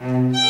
mm